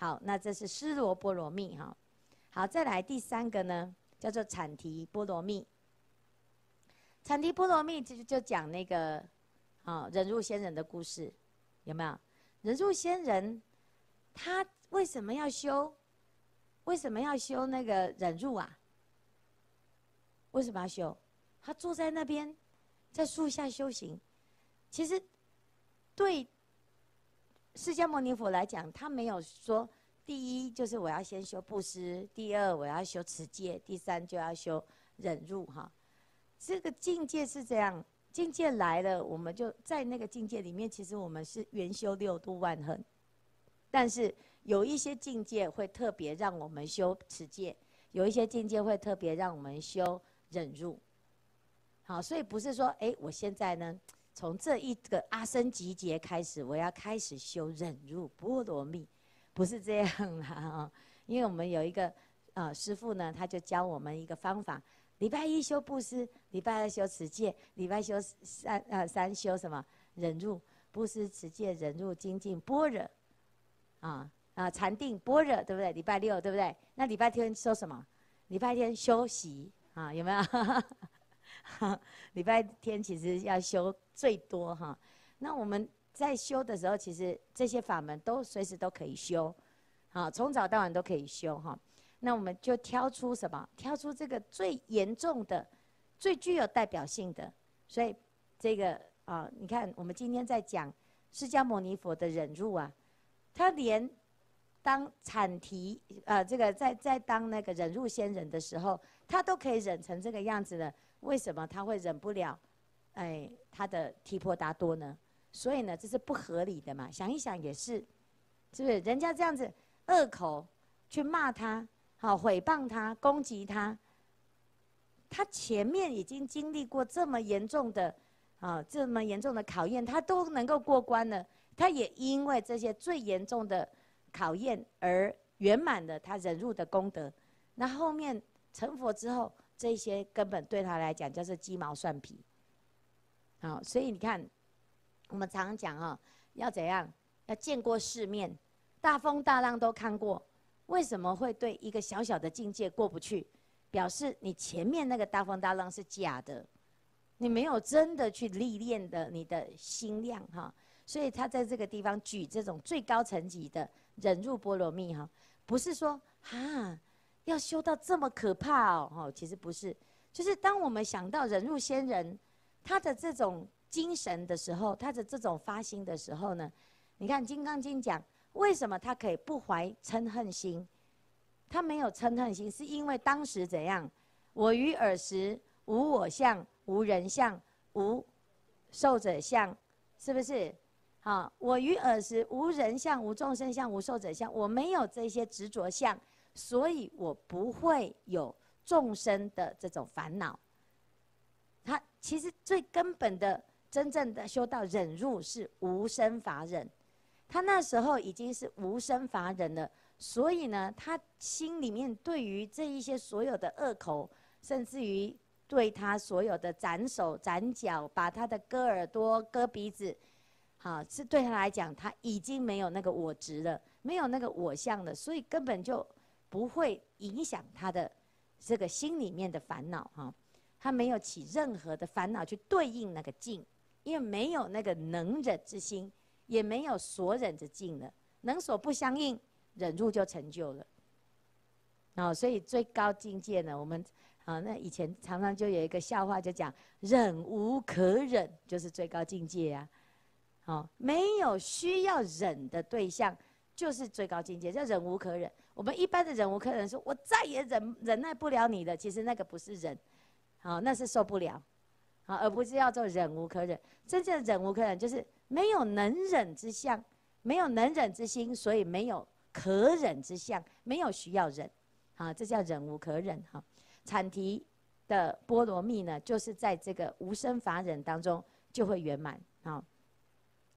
好，那这是施罗波罗蜜哈。好，再来第三个呢，叫做产提波罗蜜。产提波罗蜜就就讲那个啊忍辱仙人的故事，有没有？忍辱仙人他为什么要修？为什么要修那个忍辱啊？为什么要修？他坐在那边，在树下修行。其实，对释迦牟尼佛来讲，他没有说第一就是我要先修布施，第二我要修持戒，第三就要修忍辱哈。这个境界是这样，境界来了，我们就在那个境界里面。其实我们是圆修六度万恒，但是有一些境界会特别让我们修持戒，有一些境界会特别让我们修忍辱。好，所以不是说，哎，我现在呢，从这一个阿僧集结开始，我要开始修忍辱波罗蜜，不是这样啊。因为我们有一个呃师傅呢，他就教我们一个方法：礼拜一修布施，礼拜二修持戒，礼拜修三呃三修什么忍辱布施持戒忍辱精进般若，啊啊禅定般若，对不对？礼拜六对不对？那礼拜天修什么？礼拜天休息啊，有没有？哈 礼拜天其实要修最多哈，那我们在修的时候，其实这些法门都随时都可以修，好，从早到晚都可以修哈。那我们就挑出什么？挑出这个最严重的、最具有代表性的。所以这个啊，你看我们今天在讲释迦牟尼佛的忍辱啊，他连当产提呃这个在在当那个忍辱仙人的时候，他都可以忍成这个样子的。为什么他会忍不了？哎，他的提婆达多呢？所以呢，这是不合理的嘛。想一想也是，是不是？人家这样子恶口去骂他，好毁谤他，攻击他，他前面已经经历过这么严重的啊，这么严重的考验，他都能够过关了。他也因为这些最严重的考验而圆满了他忍辱的功德。那后面成佛之后。这些根本对他来讲就是鸡毛蒜皮，好，所以你看，我们常讲哈，要怎样？要见过世面，大风大浪都看过，为什么会对一个小小的境界过不去？表示你前面那个大风大浪是假的，你没有真的去历练的你的心量哈。所以他在这个地方举这种最高层级的忍辱波罗蜜哈，不是说哈。要修到这么可怕哦，哦，其实不是，就是当我们想到忍辱仙人他的这种精神的时候，他的这种发心的时候呢，你看《金刚经》讲，为什么他可以不怀嗔恨心？他没有嗔恨心，是因为当时怎样？我于尔时无我相、无人相、无受者相，是不是？好，我于尔时无人相、无众生相、无受者相，我没有这些执着相。所以我不会有众生的这种烦恼。他其实最根本的、真正的修道忍辱是无生法忍。他那时候已经是无生法忍了，所以呢，他心里面对于这一些所有的恶口，甚至于对他所有的斩手斩脚，把他的割耳朵、割鼻子，好，是对他来讲，他已经没有那个我执了，没有那个我相了，所以根本就。不会影响他的这个心里面的烦恼哈，他没有起任何的烦恼去对应那个境，因为没有那个能忍之心，也没有所忍之境了，能所不相应，忍住就成就了。哦，所以最高境界呢，我们啊，那以前常常就有一个笑话，就讲忍无可忍，就是最高境界啊。好，没有需要忍的对象。就是最高境界，叫忍无可忍。我们一般的忍无可忍，说我再也忍忍耐不了你的。其实那个不是忍，好，那是受不了，好，而不是要做忍无可忍。真正的忍无可忍，就是没有能忍之相，没有能忍之心，所以没有可忍之相，没有需要忍，好，这叫忍无可忍。哈，产提的波罗蜜呢，就是在这个无生法忍当中就会圆满。好。